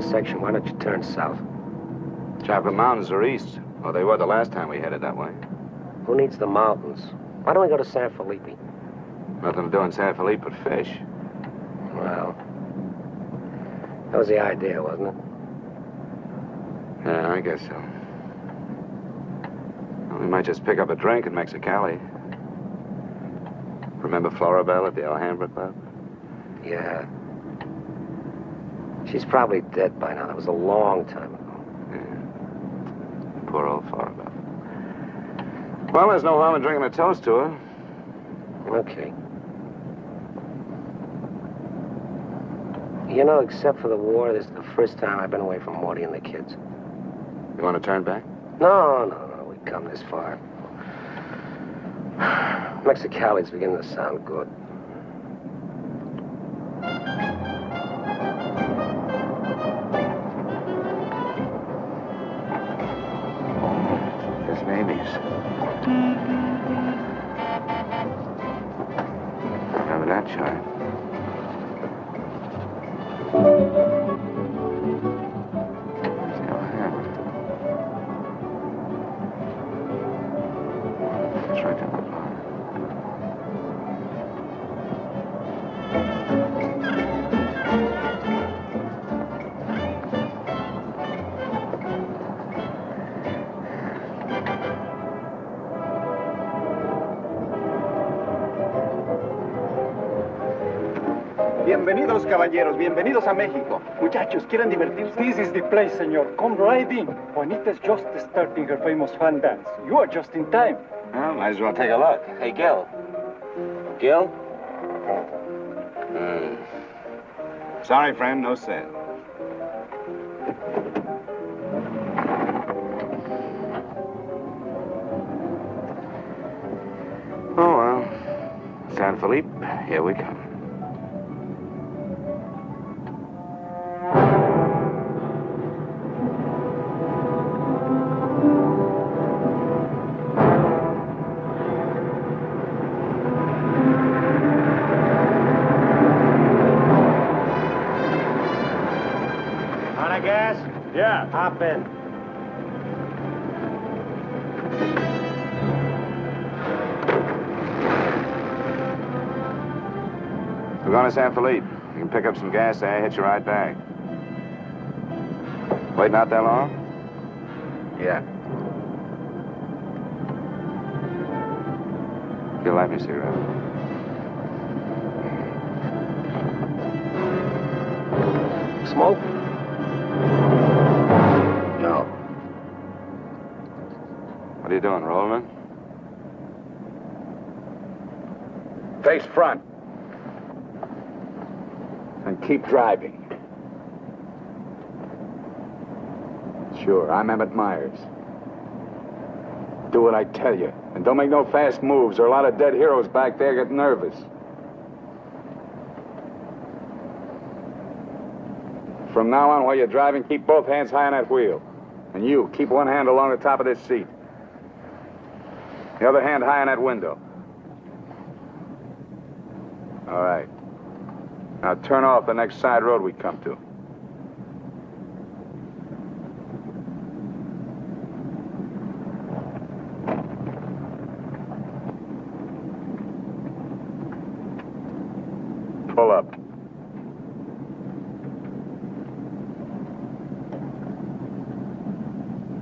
at the next intersection. Why don't you turn south? Chocolate Mountains are east. Well, they were the last time we headed that way. Who needs the mountains? Why don't we go to San Felipe? Nothing to do in San Felipe but fish. Well, that was the idea, wasn't it? Yeah, I guess so. Well, we might just pick up a drink in Mexicali. Remember Florabelle at the Alhambra Club? Yeah. She's probably dead by now. That was a long time ago. Yeah. Poor old Florabelle. Well, there's no harm in drinking a toast to her. Okay. You know, except for the war, this is the first time I've been away from Morty and the kids. You want to turn back? No, no, no. We've come this far. Mexicali's beginning to sound good. Caballeros. Bienvenidos a México. Muchachos, ¿quieren divertirse? This is the place, senor. Come right in. Juanita's just starting her famous fan dance. You are just in time. Well, might as well take a look. Hey, Gil. Gil? Hmm. Sorry, friend, no sale. Oh, well. San Felipe, here we come. Hop in. We're going to San Felipe. You can pick up some gas there, hit a ride back. Waiting out that long? Yeah. You'll light me a cigarette. Smoke? What are you doing, rolling? Face front. And keep driving. Sure, I'm Emmett Myers. Do what I tell you. And don't make no fast moves, or a lot of dead heroes back there get nervous. From now on, while you're driving, keep both hands high on that wheel. And you, keep one hand along the top of this seat. The other hand high on that window. All right. Now turn off the next side road we come to. Pull up.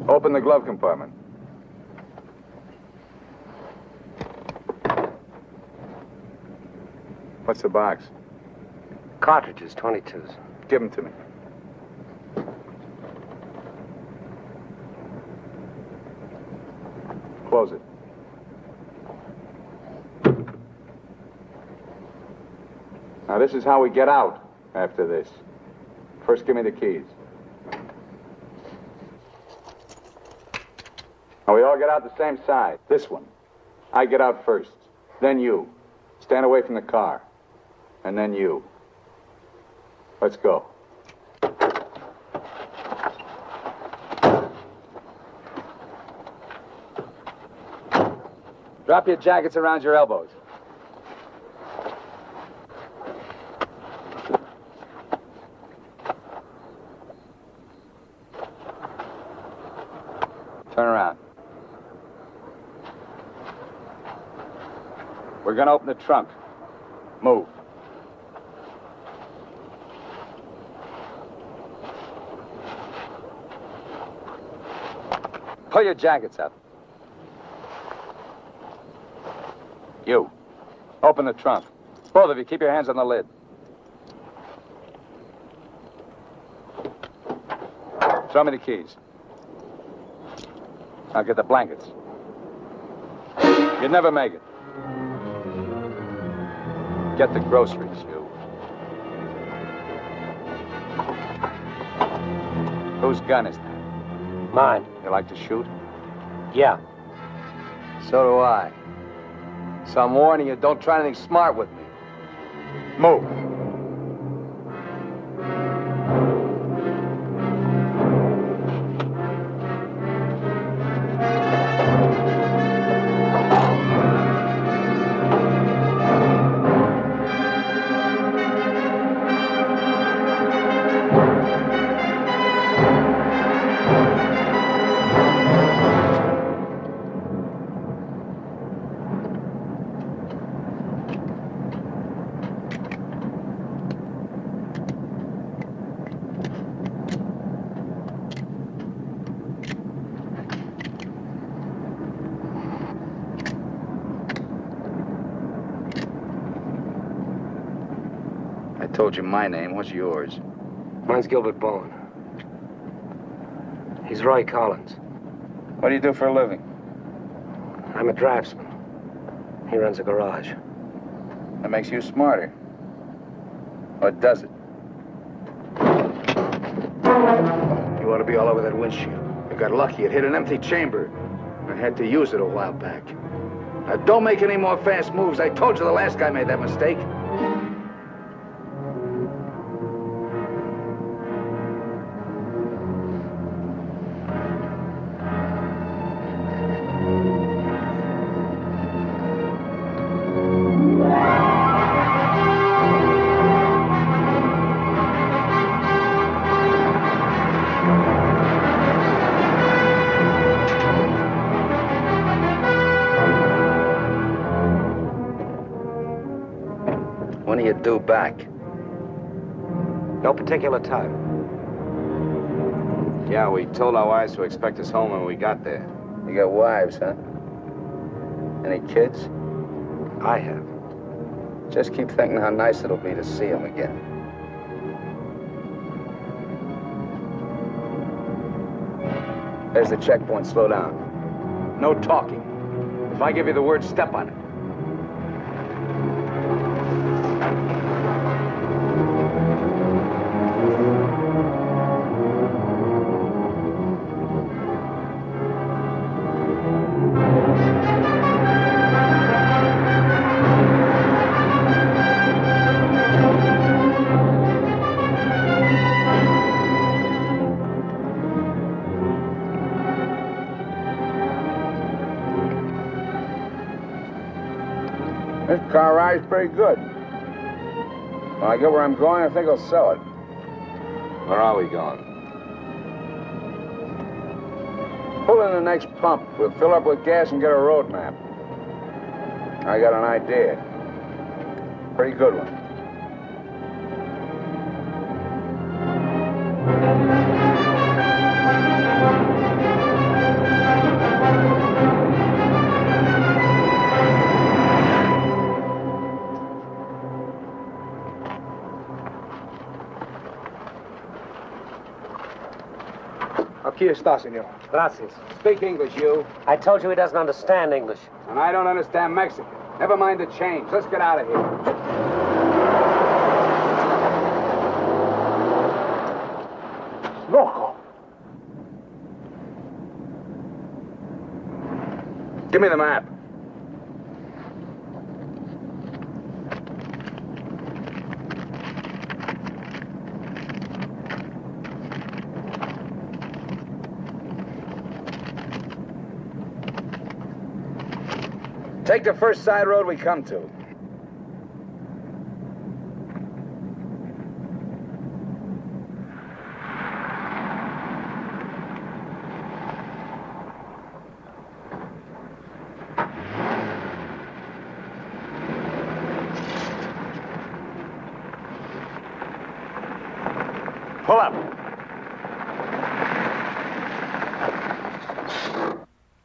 Open the glove compartment. What's the box? Cartridges, 22s. Give them to me. Close it. Now, this is how we get out after this. First, give me the keys. Now, we all get out the same side. This one. I get out first. Then you. Stand away from the car and then you. Let's go. Drop your jackets around your elbows. Turn around. We're gonna open the trunk. Move. Pull your jackets up. You. Open the trunk. Both of you, keep your hands on the lid. Show me the keys. I'll get the blankets. You'd never make it. Get the groceries, you. Whose gun is that? Mine. You like to shoot? Yeah. So do I. So I'm warning you, don't try anything smart with me. Move. What's yours? Mine's Gilbert Bowen. He's Roy Collins. What do you do for a living? I'm a draftsman. He runs a garage. That makes you smarter. Or does it? You ought to be all over that windshield. You got lucky. It hit an empty chamber. I had to use it a while back. Now, don't make any more fast moves. I told you the last guy made that mistake. Particular time. Yeah, we told our wives to expect us home when we got there. You got wives, huh? Any kids? I have. Just keep thinking how nice it'll be to see them again. There's the checkpoint. Slow down. No talking. If I give you the word, step on it. Pretty good. When I get where I'm going, I think I'll sell it. Where are we going? Pull in the next pump. We'll fill up with gas and get a road map. I got an idea. Pretty good one. Está, senor. Gracias. Speak English, you. I told you he doesn't understand English. And I don't understand Mexican. Never mind the change. Let's get out of here. Loco. Give me the map. Take the first side road we come to. Pull up.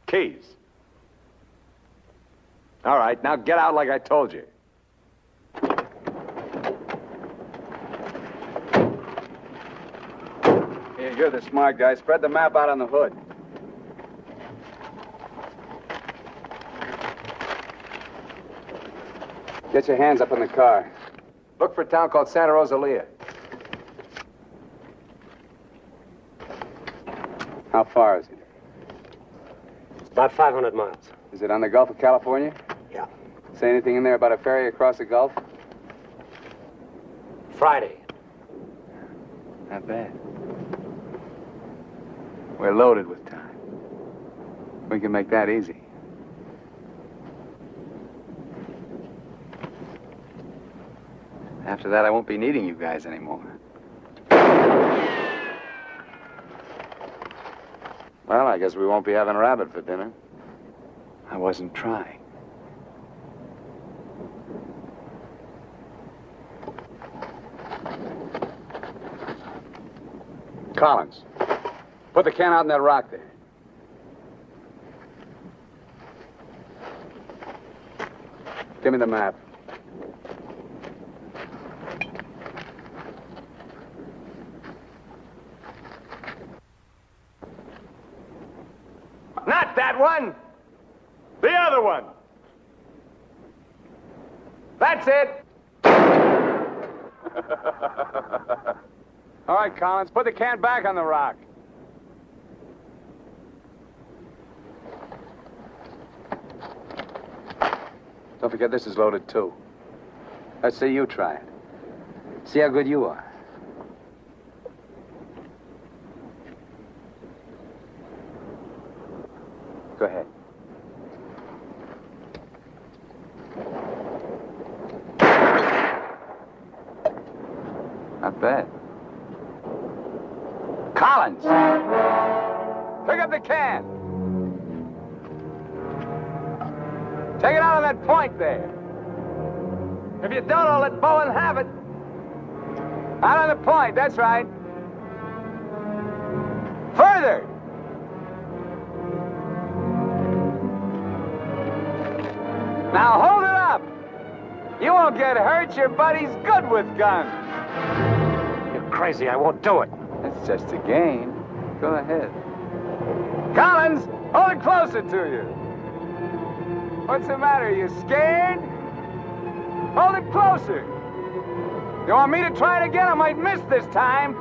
Keys. All right, now get out like I told you. Here, you're the smart guy. Spread the map out on the hood. Get your hands up in the car. Look for a town called Santa Rosalia. How far is it? About 500 miles. Is it on the Gulf of California? Say anything in there about a ferry across the Gulf? Friday. Not bad. We're loaded with time. We can make that easy. After that, I won't be needing you guys anymore. Well, I guess we won't be having a rabbit for dinner. I wasn't trying. Collins, put the can out in that rock there. Give me the map. Not that one. The other one. That's it. All right, Collins, put the can back on the rock. Don't forget this is loaded too. Let's see you try it. See how good you are. Won't do it. That's just a game. Go ahead. Collins, hold it closer to you. What's the matter? You scared? Hold it closer. You want me to try it again? I might miss this time.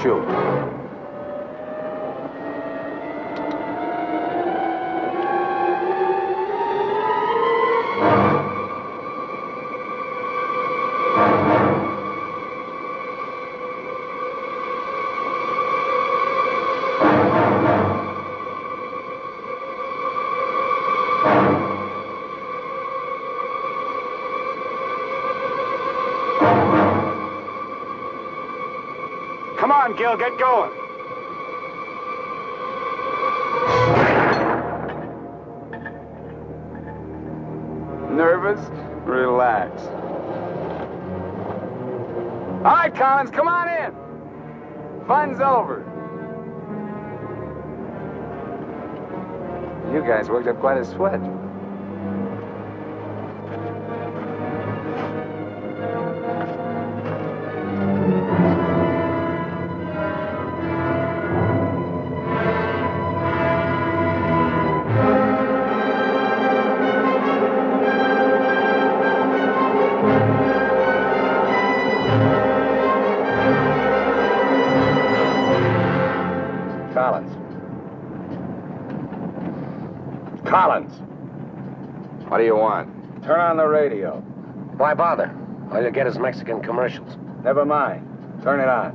Shoot. Gil, get going. Nervous? Relax. All right, Collins, come on in. Fun's over. You guys worked up quite a sweat. All you get is Mexican commercials. Never mind. Turn it on.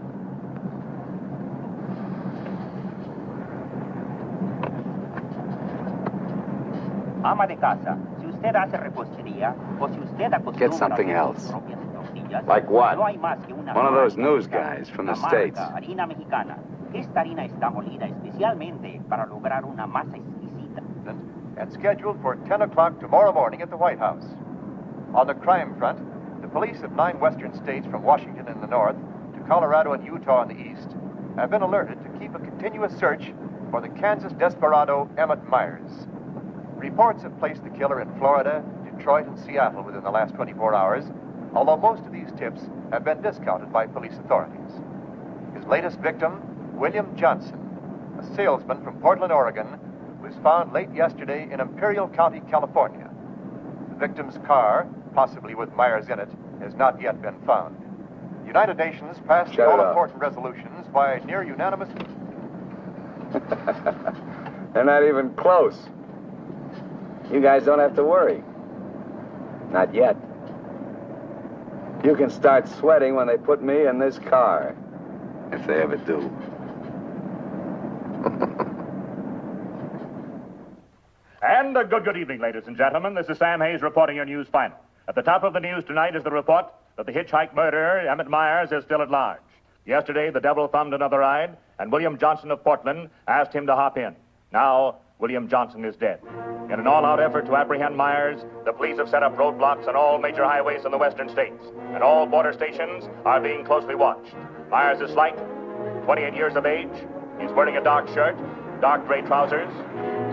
Ama de casa, si usted hace repostería o si usted Get something else. sus propias tortillas, Like what? No hay más que una One of those news guys from the States. harina. Esta harina está molida especialmente para lograr una masa exquisita. and scheduled for 10 o'clock tomorrow morning at the White House. On the crime front, the police of nine western states from Washington in the north to Colorado and Utah in the east have been alerted to keep a continuous search for the Kansas desperado Emmett Myers. Reports have placed the killer in Florida, Detroit, and Seattle within the last 24 hours, although most of these tips have been discounted by police authorities. His latest victim, William Johnson, a salesman from Portland, Oregon, was found late yesterday in Imperial County, California. The victim's car, possibly with Myers in it, has not yet been found. The United Nations passed Shut it all off. important resolutions by near unanimous. They're not even close. You guys don't have to worry. Not yet. You can start sweating when they put me in this car. If they ever do. And a good, good evening, ladies and gentlemen. This is Sam Hayes reporting your news final. At the top of the news tonight is the report that the hitchhike murderer, Emmett Myers, is still at large. Yesterday, the devil thumbed another ride, and William Johnson of Portland asked him to hop in. Now, William Johnson is dead. In an all-out effort to apprehend Myers, the police have set up roadblocks on all major highways in the western states, and all border stations are being closely watched. Myers is slight, 28 years of age. He's wearing a dark shirt, dark gray trousers,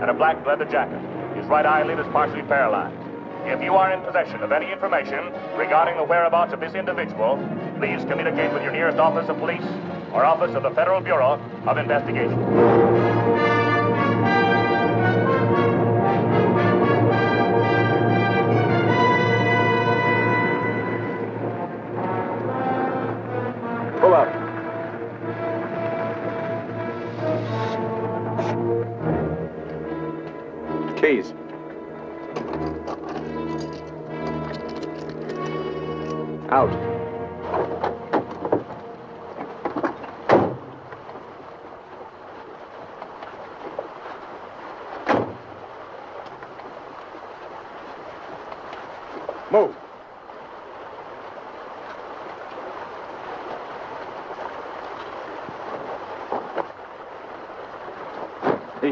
and a black leather jacket. His right eyelid is partially paralyzed. If you are in possession of any information regarding the whereabouts of this individual, please communicate with your nearest office of police or office of the Federal Bureau of Investigation.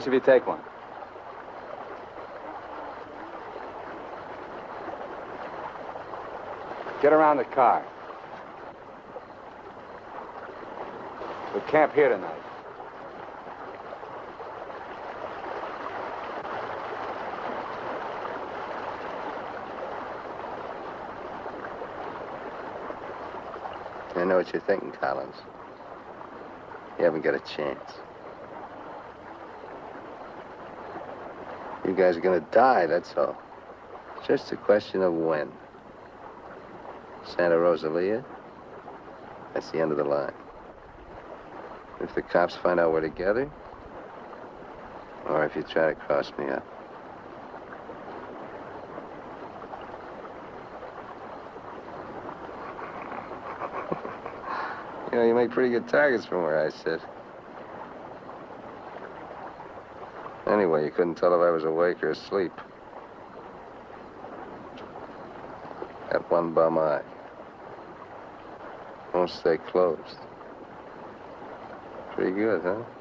Of you take one. Get around the car. We camp here tonight. I know what you're thinking, Collins. You haven't got a chance. You guys are gonna die, that's all. Just a question of when. Santa Rosalia, that's the end of the line. If the cops find out we're together, or if you try to cross me up. You know, you make pretty good targets from where I sit. Anyway, you couldn't tell if I was awake or asleep. That one bum eye. Won't stay closed. Pretty good, huh?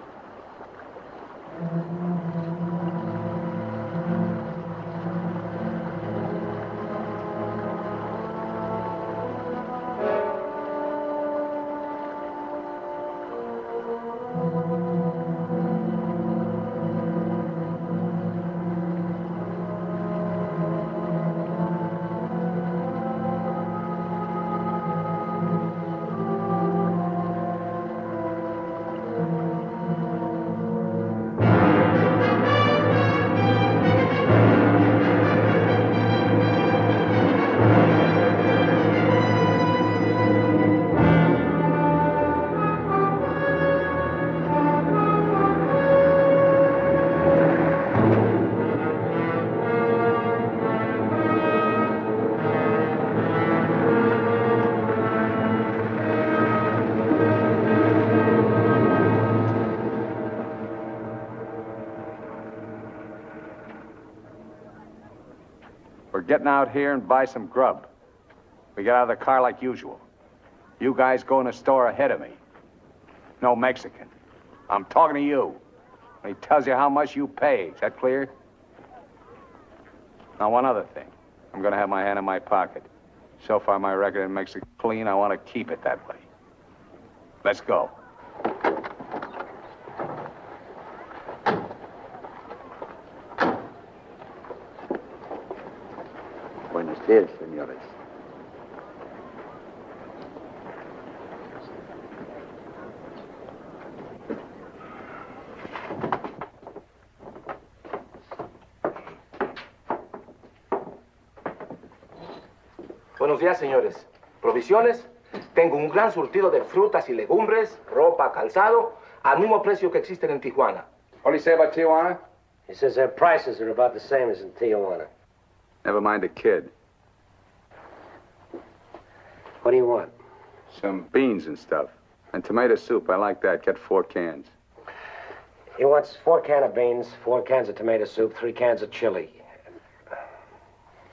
Getting out here and buy some grub. We get out of the car like usual. You guys go in the store ahead of me. No Mexican. I'm talking to you. And he tells you how much you pay. Is that clear? Now, one other thing. I'm going to have my hand in my pocket. So far, my record in Mexico clean. I want to keep it that way. Let's go. Buenos días, señores. Buenos días, señores. ¿Provisiones? Tengo un gran surtido de frutas y legumbres, ropa, calzado, al mismo precio que existen en Tijuana. What do you say about Tijuana? He says their prices are about the same as in Tijuana. Never mind the kid. What do you want? Some beans and stuff. And tomato soup. I like that. Get four cans. He wants four cans of beans, four cans of tomato soup, three cans of chili.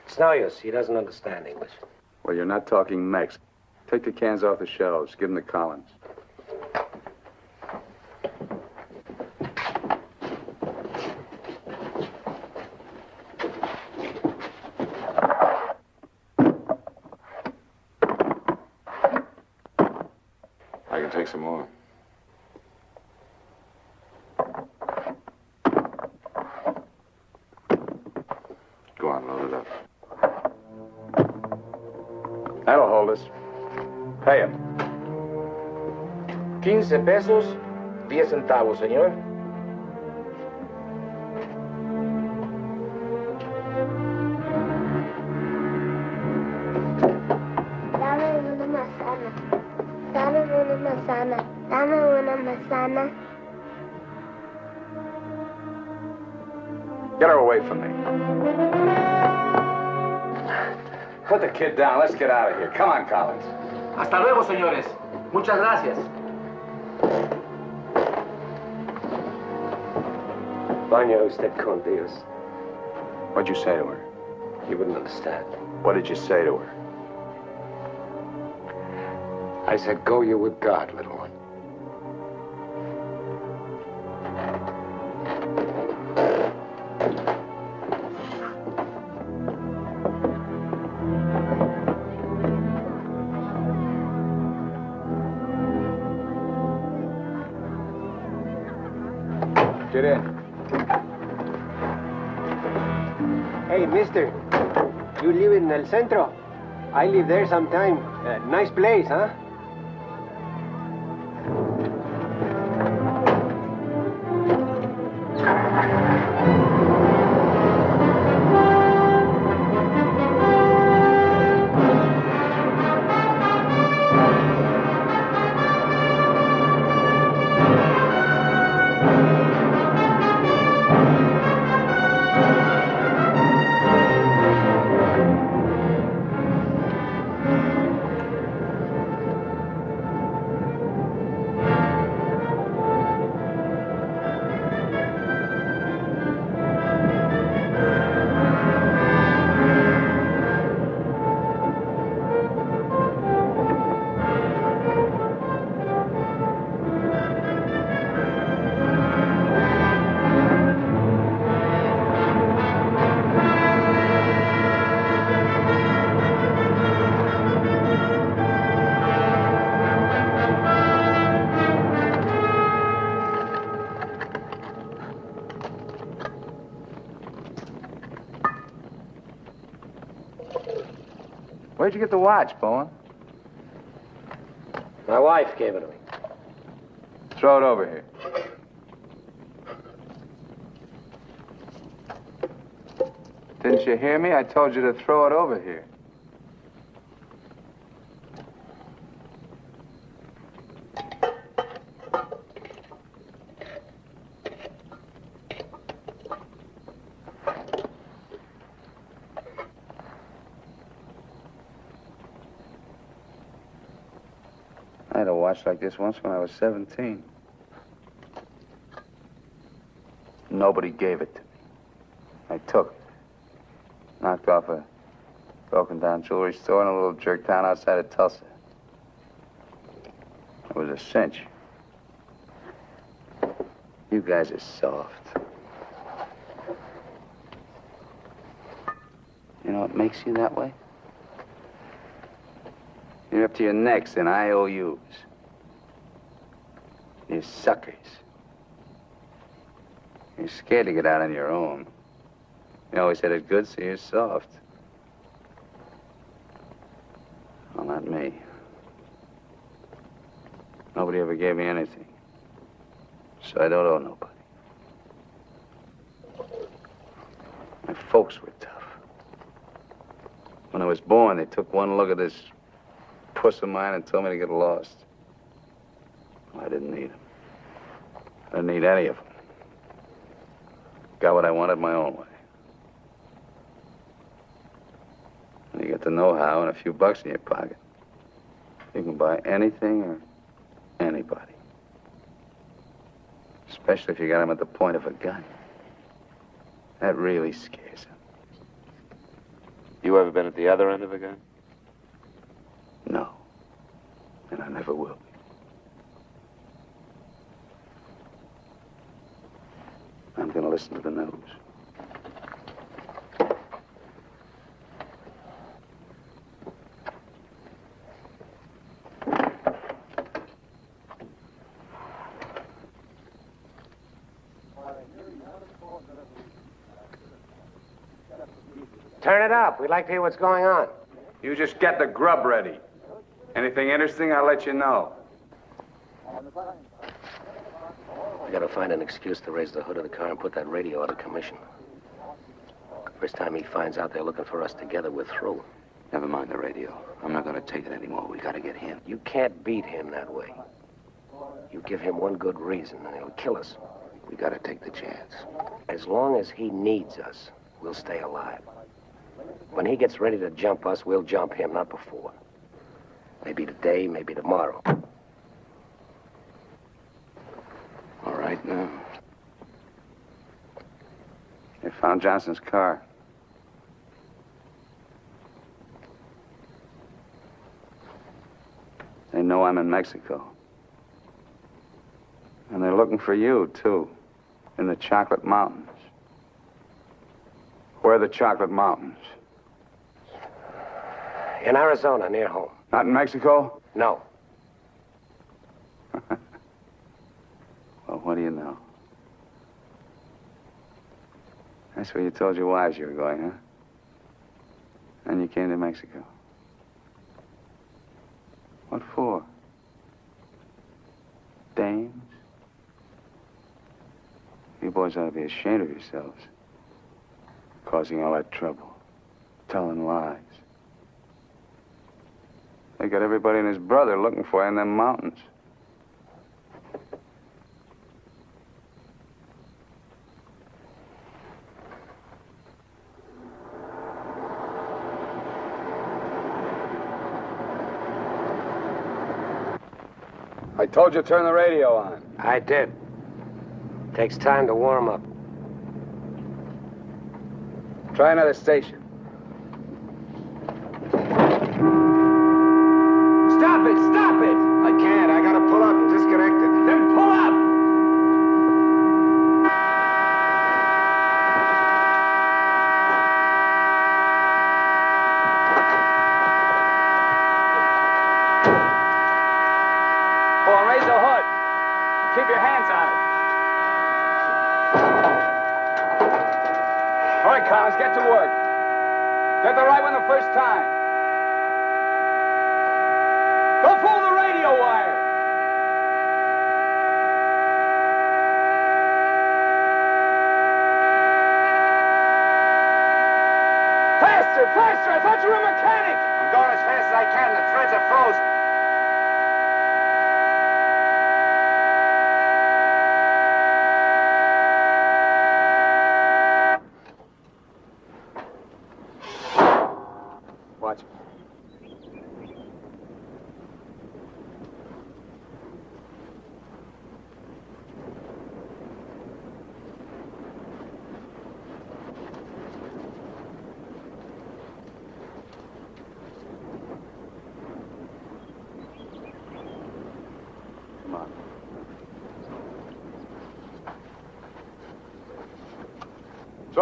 It's no use. He doesn't understand English. Well, you're not talking Mex. Take the cans off the shelves. Give them to Collins. 15 pesos, 10 centavos, señor. Dame una manzana. Dame una manzana. Dame una manzana. Get her away from me. Put the kid down. Let's get out of here. Come on, Collins. Hasta luego, señores. Muchas gracias. Vanya usted con Dios. What'd you say to her? You wouldn't understand. What did you say to her? I said, go you with God, little one. Get in. Hey, mister. You live in El Centro? I live there sometime. Uh, nice place, huh? Watch, Bowen? My wife gave it to me. Throw it over here. Didn't you hear me? I told you to throw it over here. Like this once when I was 17. Nobody gave it to me. I took it. Knocked off a broken down jewelry store in a little jerk town outside of Tulsa. It was a cinch. You guys are soft. You know, what makes you that way? You're up to your necks in IOUs. You're suckers. You're scared to get out on your own. You always had it good, so you're soft. Well, not me. Nobody ever gave me anything. So I don't owe nobody. My folks were tough. When I was born, they took one look at this puss of mine and told me to get lost. Well, I didn't need them. I didn't need any of them. Got what I wanted my own way. You get the know-how and a few bucks in your pocket. You can buy anything or anybody. Especially if you got them at the point of a gun. That really scares them. You ever been at the other end of a gun? No. And I never will be. I'm going to listen to the news. Turn it up. We'd like to hear what's going on. You just get the grub ready. Anything interesting, I'll let you know. We gotta find an excuse to raise the hood of the car and put that radio out of commission. First time he finds out they're looking for us together, we're through. Never mind the radio. I'm not going to take it anymore. We got to get him. You can't beat him that way. You give him one good reason, and he'll kill us. We got to take the chance. As long as he needs us, we'll stay alive. When he gets ready to jump us, we'll jump him, not before. Maybe today, maybe tomorrow. All right, now. They found Johnson's car. They know I'm in Mexico. And they're looking for you, too, in the Chocolate Mountains. Where are the Chocolate Mountains? In Arizona, near home. Not in Mexico? No. well, what do you know? That's where you told your wives you were going, huh? And you came to Mexico. What for? Dames? You boys ought to be ashamed of yourselves. Causing all that trouble. Telling lies. They got everybody and his brother looking for you in them mountains. Told you to turn the radio on. I did. Takes time to warm up. Try another station. Stop it! Stop it! I can't. I gotta pull up and disconnect it. Then pull up! Boy, raise the hood. Keep your hands on it. All right, Collins, get to work. Get the right one the first time. Don't fool the radio wire. Faster! I thought you were a mechanic. I'm going as fast as I can. The threads are frozen.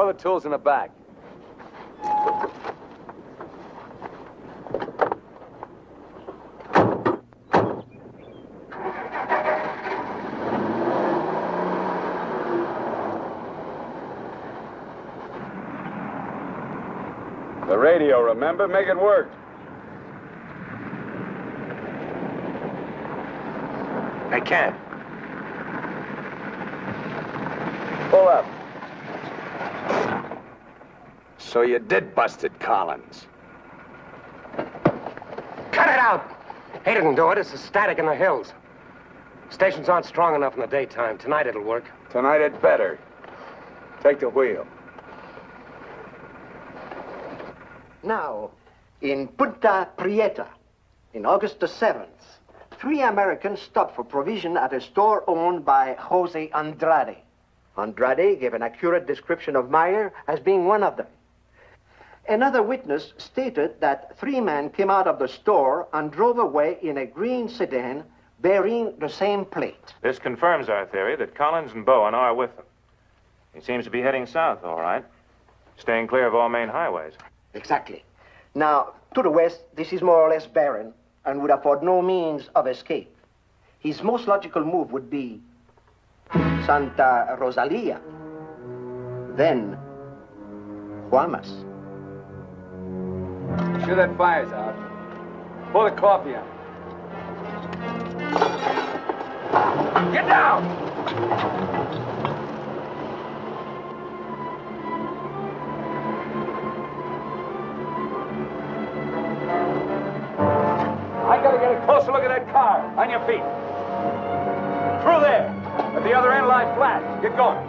the tools in the back. The radio, remember? Make it work. I can't. So you did bust it, Collins. Cut it out! He didn't do it. It's the static in the hills. Stations aren't strong enough in the daytime. Tonight it'll work. Tonight it better. Take the wheel. Now, in Punta Prieta, in August the 7th, three Americans stopped for provision at a store owned by Jose Andrade. Andrade gave an accurate description of Meyer as being one of them. Another witness stated that three men came out of the store and drove away in a green sedan bearing the same plate. This confirms our theory that Collins and Bowen are with them. He seems to be heading south, all right. Staying clear of all main highways. Exactly. Now, to the west, this is more or less barren and would afford no means of escape. His most logical move would be Santa Rosalia, then Guaymas. Sure that fire's out. Pull the coffee out. Get down! I gotta get a closer look at that car. On your feet. Through there. At the other end, lie flat. Get going.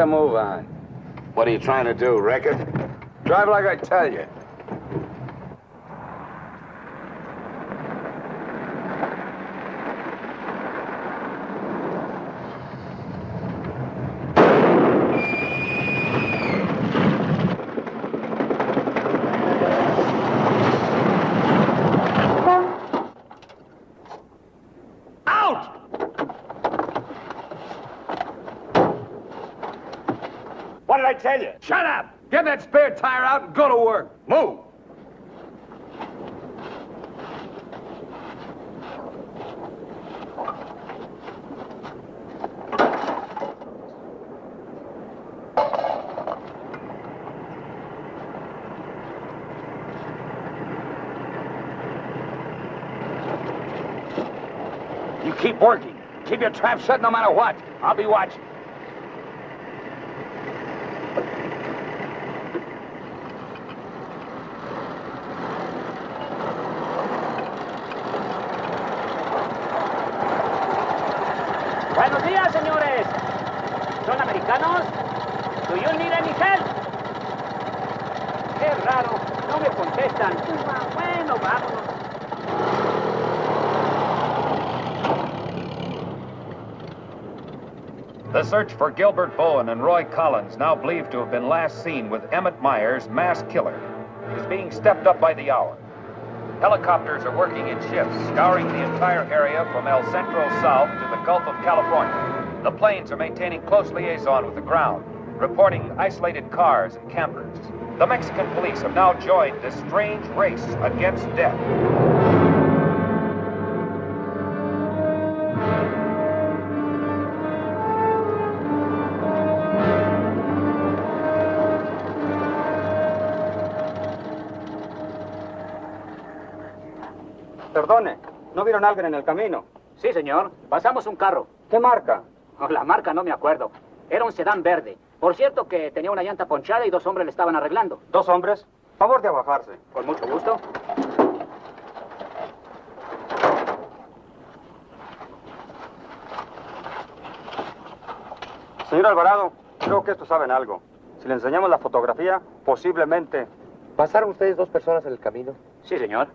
Get a move on. What are you trying to do, it? Drive like I tell you. What did I tell you? Shut up! Get that spare tire out and go to work. Move! You keep working. Keep your trap shut no matter what. I'll be watching. Qué raro, no me contestan. Bueno, vámonos. The search for Gilbert Bowen and Roy Collins, now believed to have been last seen with Emmett Myers, mass killer, is being stepped up by the hour. Helicopters are working in shifts, scouring the entire area from El Centro south to the Gulf of California. The planes are maintaining close liaison with the ground, reporting isolated cars and campers. The Mexican police have now joined this strange race against death. Perdone, ¿no vieron a alguien en el camino? Sí, señor. Pasamos un carro. ¿Qué marca? Oh, la marca no me acuerdo. Era un sedán verde. Por cierto que tenía una llanta ponchada y dos hombres le estaban arreglando. ¿Dos hombres? Favor de abajarse. Con mucho gusto. Señor Alvarado, creo que estos saben algo. Si le enseñamos la fotografía, posiblemente... ¿Pasaron ustedes dos personas en el camino? Sí, señor.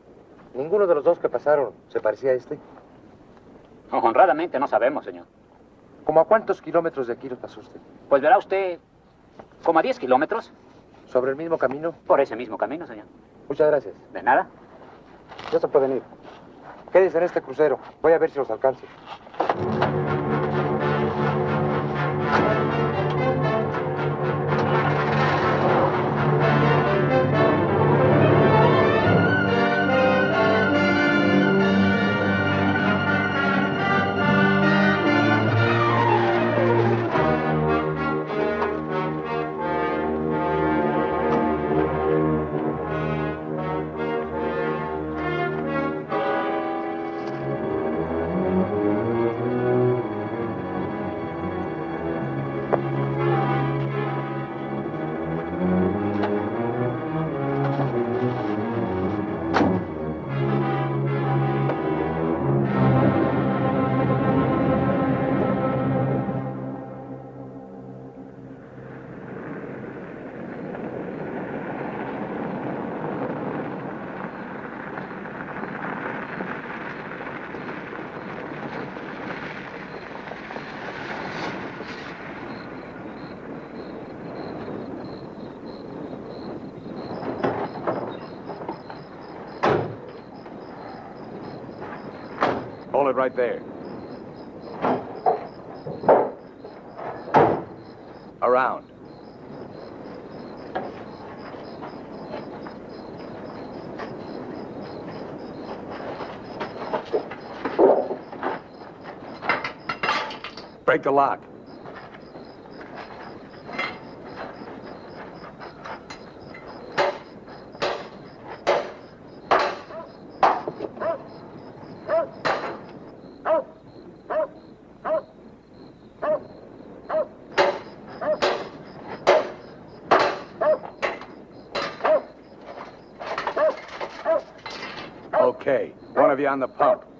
Ninguno de los dos que pasaron se parecía a este. Honradamente no sabemos, señor. ¿Cómo a cuántos kilómetros de aquí nos pasó usted? Pues verá usted, como a 10 kilómetros. ¿Sobre el mismo camino? Por ese mismo camino, señor. Muchas gracias. De nada. Ya se pueden ir. Quédense en este crucero. Voy a ver si los alcanzo. It right there. Around. Break the lock. Okay, one of you on the pump.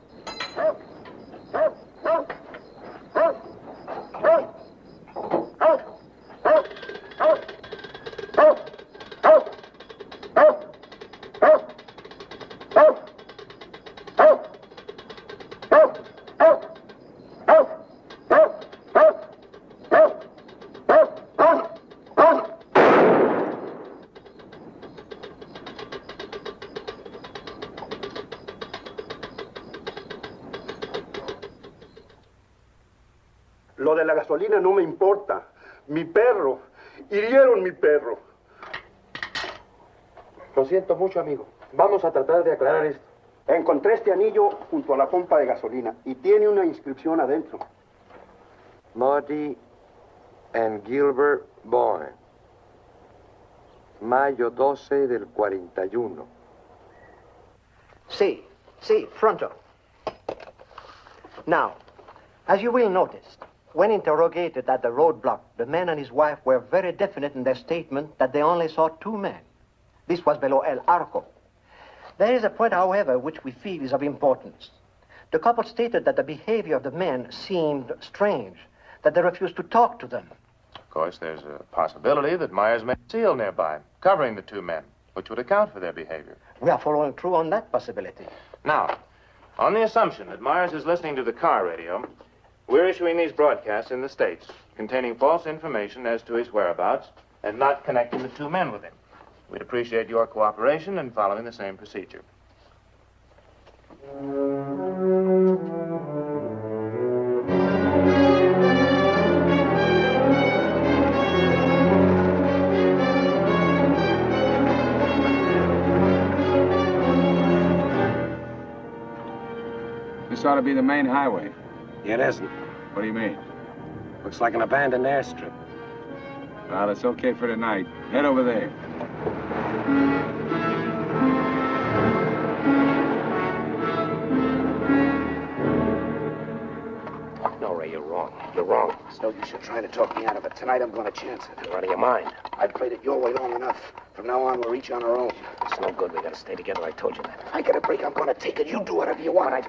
De la gasolina no me importa. Mi perro. Hirieron mi perro. Lo siento mucho, amigo. Vamos a tratar de aclarar esto. Encontré este anillo junto a la pompa de gasolina y tiene una inscripción adentro. Marty and Gilbert Bowen. Mayo 12 del 41. See, see, fronto. Now, as you will notice, when interrogated at the roadblock, the man and his wife were very definite in their statement that they only saw two men. This was below El Arco. There is a point, however, which we feel is of importance. The couple stated that the behavior of the men seemed strange, that they refused to talk to them. Of course, there's a possibility that Myers may seal nearby, covering the two men, which would account for their behavior. We are following through on that possibility. Now, on the assumption that Myers is listening to the car radio, we're issuing these broadcasts in the States containing false information as to his whereabouts and not connecting the two men with him. We'd appreciate your cooperation in following the same procedure. This ought to be the main highway. It isn't. What do you mean? Looks like an abandoned airstrip. Well, it's okay for tonight. Head over there. No, Ray, you're wrong. You're wrong. It's no use you trying to talk me out of it. Tonight I'm going to chance it. You're out of your mind. I've played it your way long enough. From now on, we're each on our own. It's no good. We gotta stay together. I told you that. I get a break. I'm going to take it. You do whatever you want. I...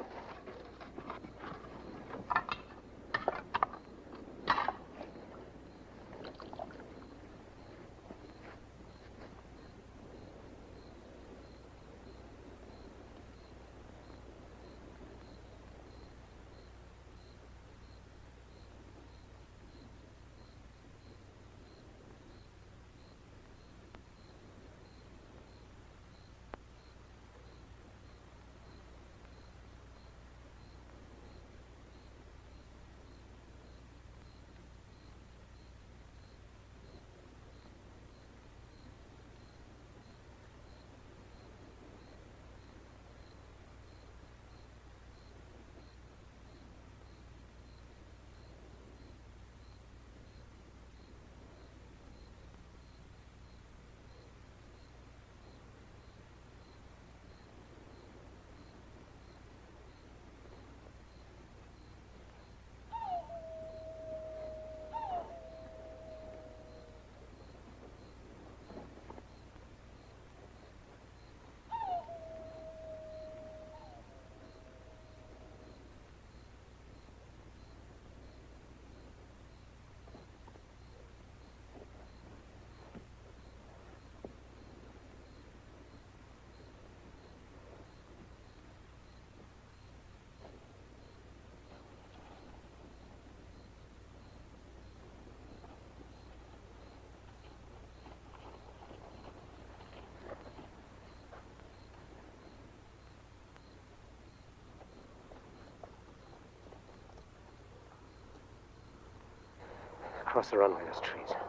Across the runway, those trees.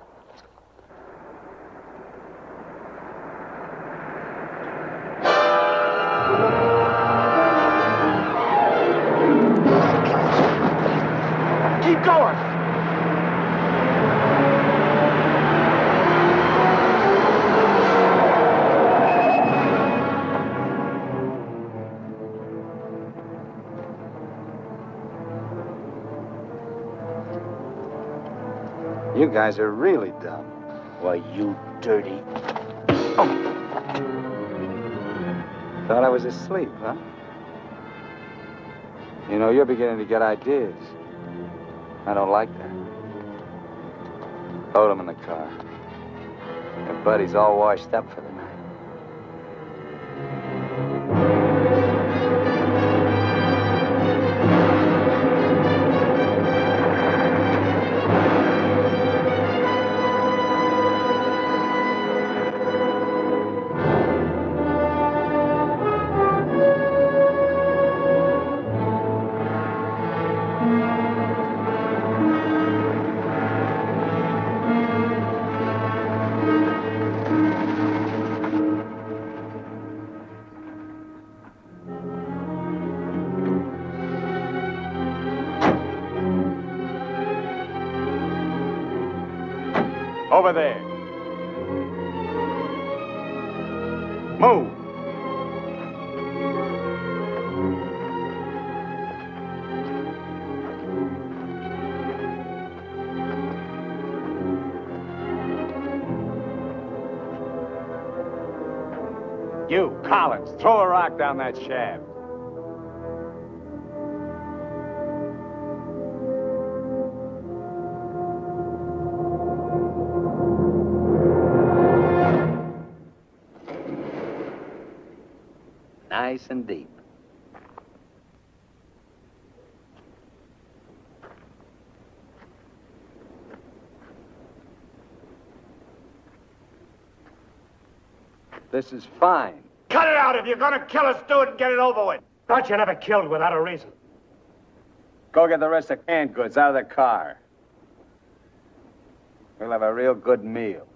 Guys are really dumb. Why, you dirty. Oh. Thought I was asleep, huh? You know, you're beginning to get ideas. I don't like that. Load him in the car. Your buddy's all washed up for the throw a rock down that shaft. Nice and deep. This is fine. Cut it out. If you're gonna kill us, do it and get it over with. Thought you never killed without a reason. Go get the rest of canned goods out of the car. We'll have a real good meal.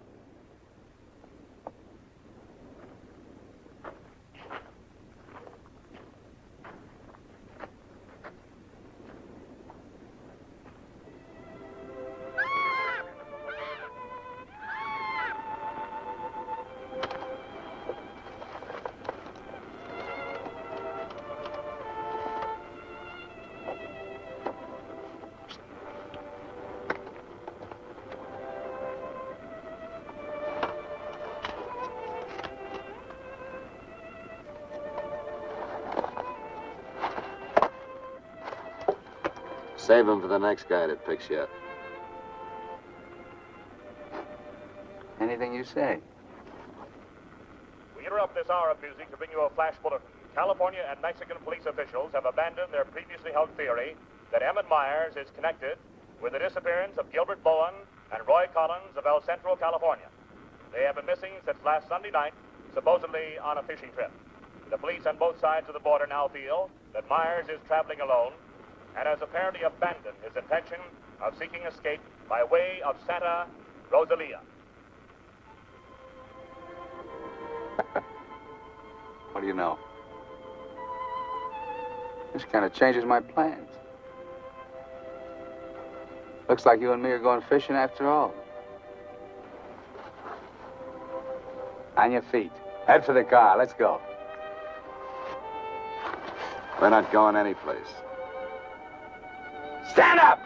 Save him for the next guy that picks you up. Anything you say. We interrupt this hour of music to bring you a flash bulletin. California and Mexican police officials have abandoned their previously held theory that Emmett Myers is connected with the disappearance of Gilbert Bowen and Roy Collins of El Centro, California. They have been missing since last Sunday night, supposedly on a fishing trip. The police on both sides of the border now feel that Myers is traveling alone and has apparently abandoned his intention of seeking escape by way of Santa Rosalia. What do you know? This kind of changes my plans. Looks like you and me are going fishing after all. On your feet. Head for the car. Let's go. We're not going anyplace. Stand up!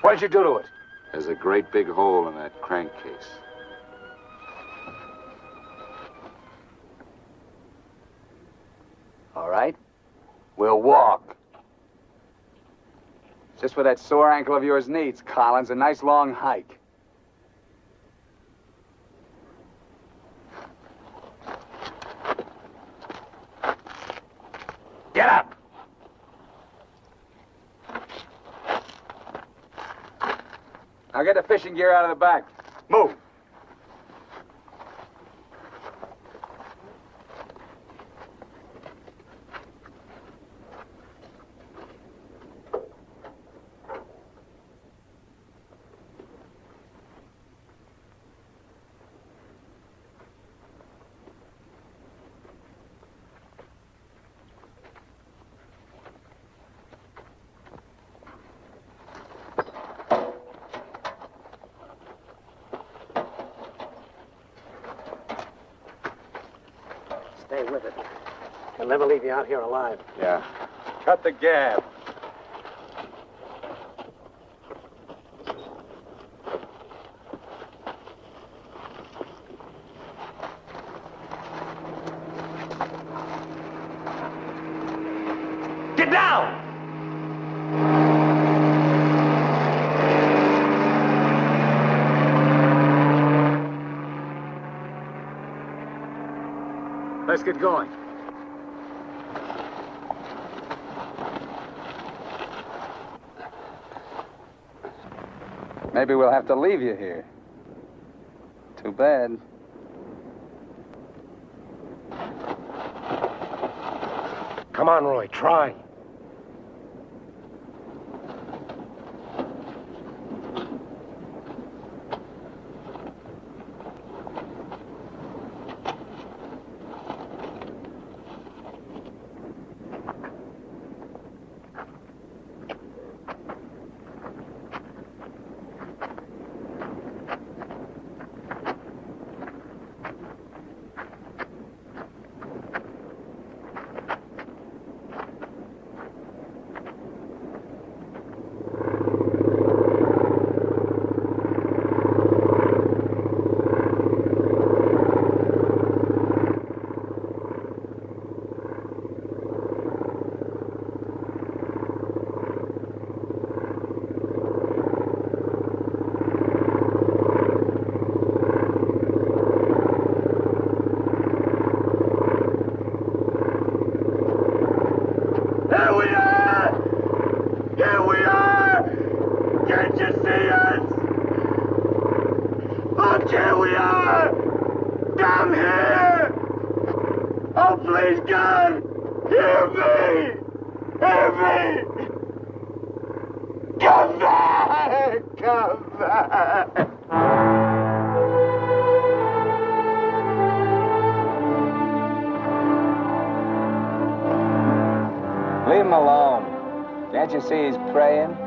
What did you do to it? There's a great big hole in that crankcase. All right. We'll walk. Just what that sore ankle of yours needs, Collins. A nice long hike. Get up! Now get the fishing gear out of the back. Move. Stay with it. He'll never leave you out here alive. Yeah. Cut the gab. Get down! Let's going. Maybe we'll have to leave you here. Too bad. Come on, Roy, try. Here we are! Here we are! Can't you see us? Look, here we are! Down here! Oh, please, God! Hear me! Hear me! Come back! Come back! Leave him alone. Can't you see he's praying?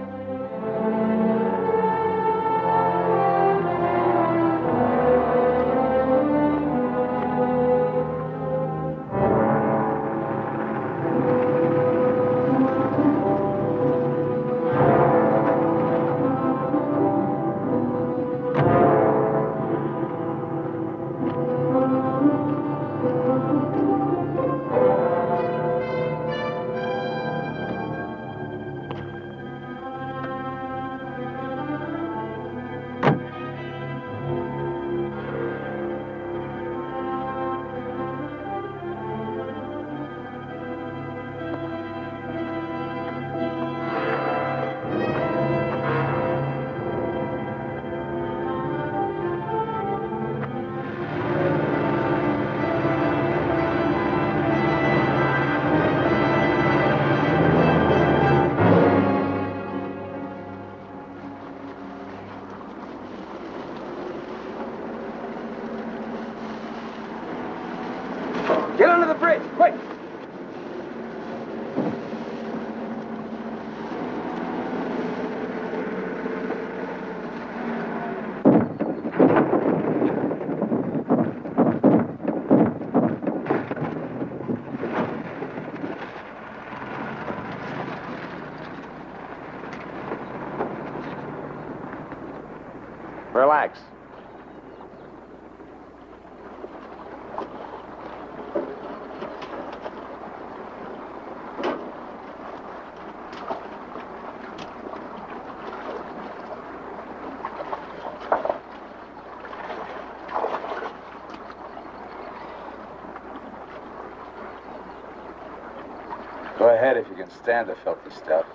If you can stand the filthy stuff.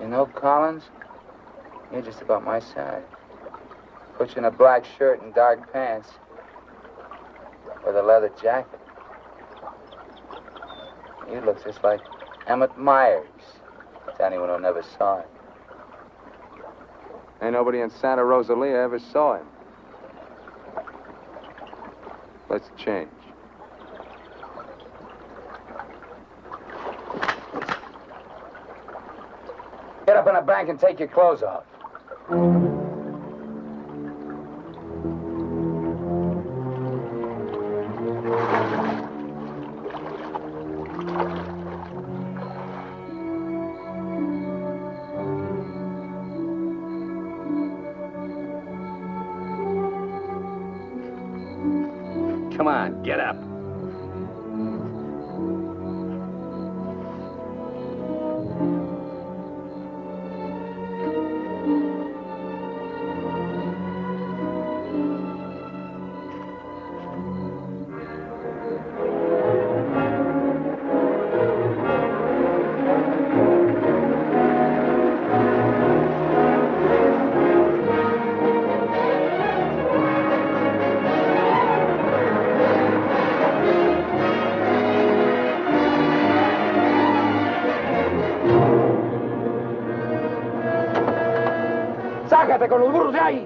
You know, Collins, you're just about my size. Put you in a black shirt and dark pants with a leather jacket looks just like Emmett Myers. To anyone who never saw him. Ain't nobody in Santa Rosalia ever saw him. Let's change. Get up in a bank and take your clothes off. Con los burros de ahí!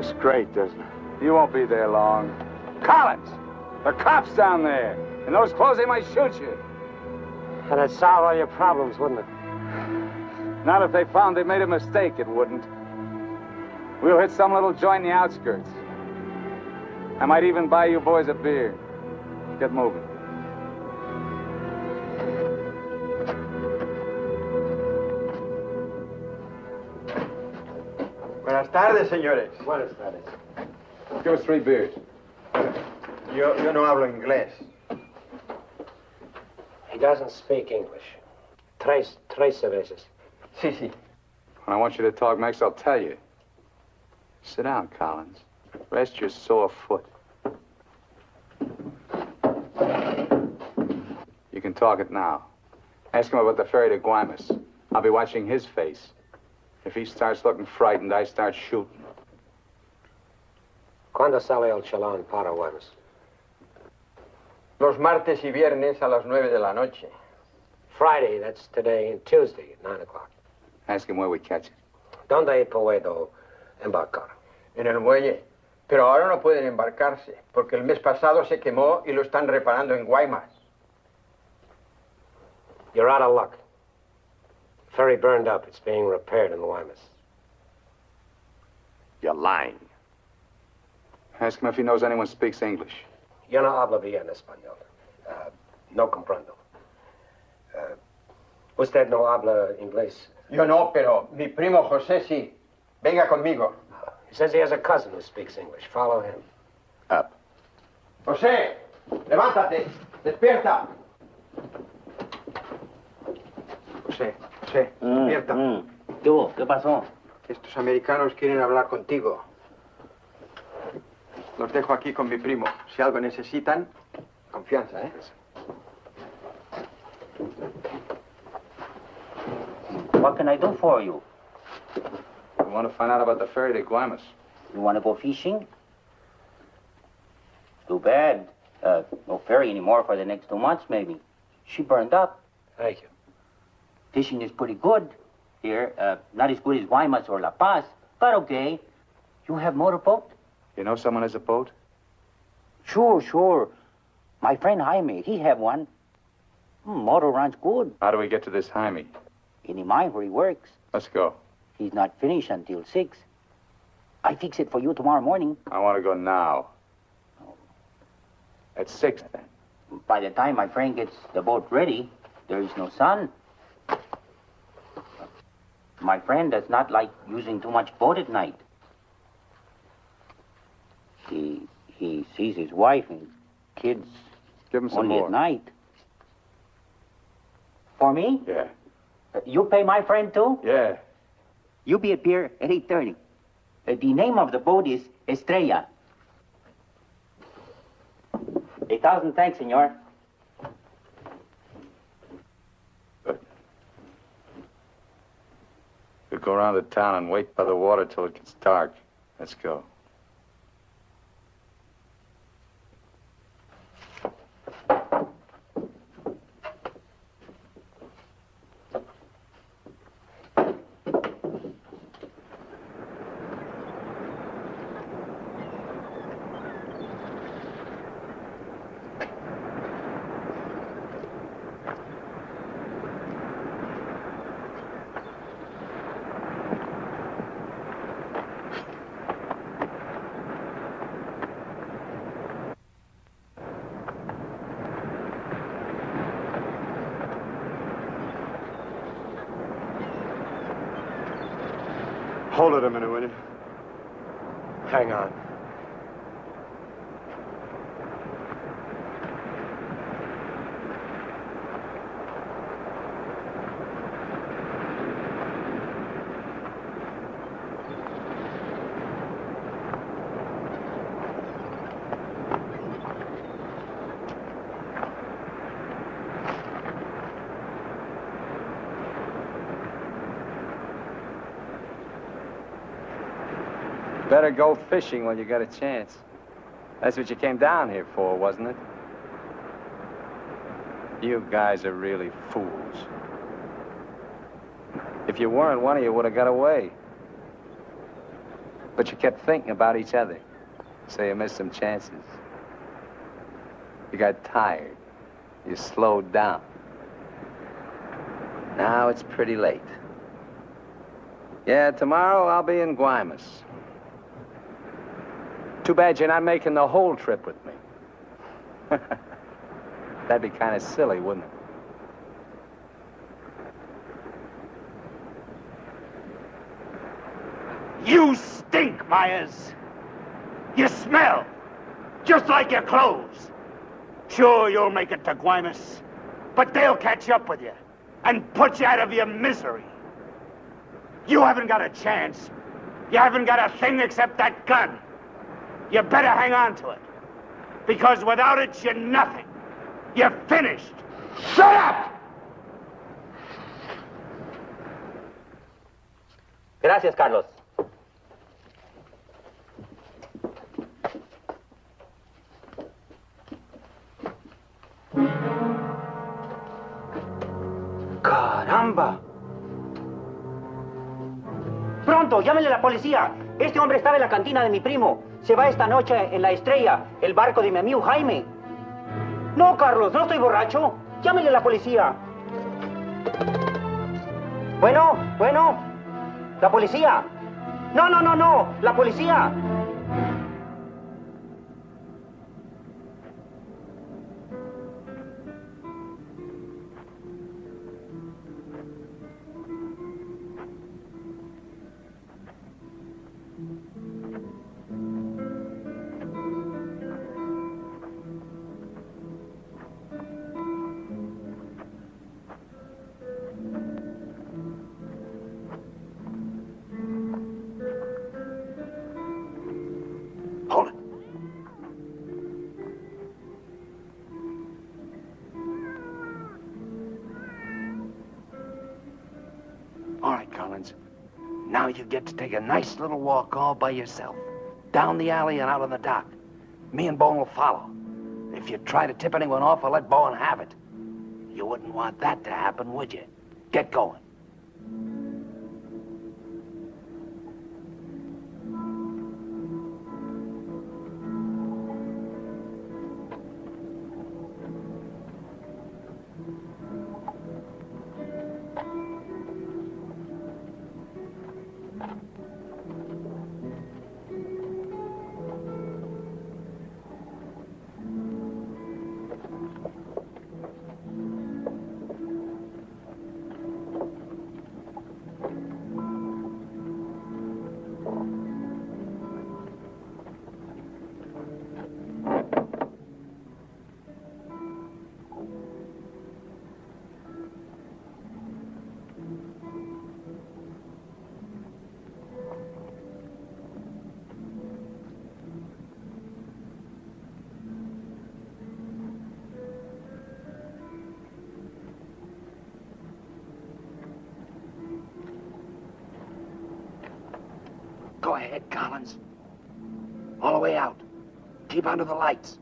Looks great, doesn't it? You won't be there long. Collins! The cops down there! In those clothes, they might shoot you. That'd solve all your problems, wouldn't it? Not if they found they made a mistake, it wouldn't. We'll hit some little joint in the outskirts. I might even buy you boys a beer. Get moving. Tardes, señores. Buenas tardes. Give us three beers. Yo, yo no hablo inglés. He doesn't speak English. Tres, tres veces. Sí, sí. When I want you to talk, Max, I'll tell you. Sit down, Collins. Rest your sore foot. You can talk it now. Ask him about the ferry to Guaymas. I'll be watching his face. If he starts looking frightened, I start shooting. ¿Cuándo sale el chalán para Guaymas? Los martes y viernes a las nueve de la noche. Friday, that's today, and Tuesday at 9 o'clock. Ask him where we catch it. ¿Dónde puedo embarcar? En el muelle. Pero ahora no pueden embarcarse, porque el mes pasado se quemó y lo están reparando en Guaymas. You're out of luck. Ferry burned up. It's being repaired in Guaymas. You're lying. Ask him if he knows anyone speaks English. Yo no hablo bien español. Uh, no comprendo. Uh, usted no habla inglés. Yo no, pero mi primo José sí. Venga conmigo. He says he has a cousin who speaks English. Follow him. Up. José, levántate. Despierta. José, José, despierta. ¿Qué hubo? ¿Qué pasó? Estos americanos quieren hablar contigo. Los dejo aquí con mi primo. Si algo necesitan, confianza, ¿eh? What can I do for you? We want to find out about the ferry to Guaymas. You want to go fishing? Too bad. Uh, no ferry anymore for the next two months, maybe. She burned up. Thank you. Fishing is pretty good here. Uh, not as good as Guaymas or La Paz, but okay. You have motorboat? You know someone has a boat? Sure, sure. My friend Jaime, he have one. Hmm, motor runs good. How do we get to this Jaime? In the mine where he works. Let's go. He's not finished until six. I fix it for you tomorrow morning. I want to go now. At six, then. By the time my friend gets the boat ready, there is no sun. My friend does not like using too much boat at night. He he sees his wife and kids Give him some only more. at night. For me? Yeah. Uh, You pay my friend too? Yeah. You be at pier at 8.30. Uh, the name of the boat is Estrella. Uh, thousand thanks, senor. We'll go around the town and wait by the water till it gets dark. Let's go. Hold it a minute, will you? Hang on. Better go fishing when you got a chance. That's what you came down here for, wasn't it? You guys are really fools. If you weren't, one of you would have got away. But you kept thinking about each other, so you missed some chances. You got tired. You slowed down. Now it's pretty late. Yeah, tomorrow I'll be in Guaymas. Too bad you're not making the whole trip with me. That'd be kind of silly, wouldn't it? You stink, Myers. You smell. Just like your clothes. Sure, you'll make it to Guaymas, but they'll catch up with you and put you out of your misery. You haven't got a chance. You haven't got a thing except that gun. You better hang on to it. Because without it, you're nothing. You're finished. Shut up! Gracias, Carlos. Pronto, la policía. Este hombre estaba en la cantina de mi primo. Se va esta noche en la estrella, el barco de mi amigo Jaime. No, Carlos, no estoy borracho. Llámenle a la policía. Bueno, bueno. La policía. No, no, no, no. La policía. To take a nice little walk all by yourself. Down the alley and out on the dock. Me and Bowen will follow. If you try to tip anyone off, I'll let Bowen have it. You wouldn't want that to happen, would you? Get going. Collins. All the way out. Keep under the lights.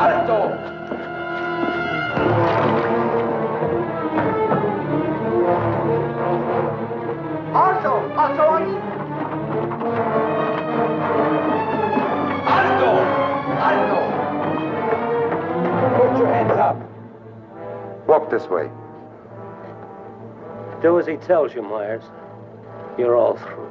¡Alto! Also, also ahí. ¡Alto! ¡Alto! Put your hands up. Walk this way. Do as he tells you, Myers. You're all through.